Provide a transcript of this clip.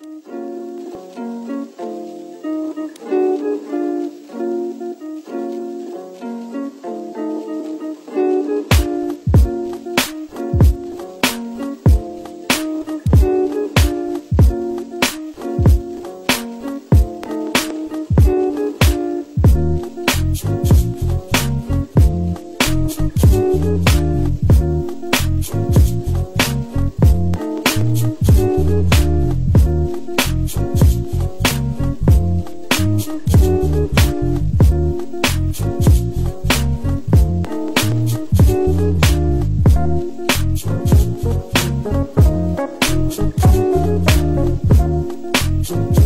Bye. Thank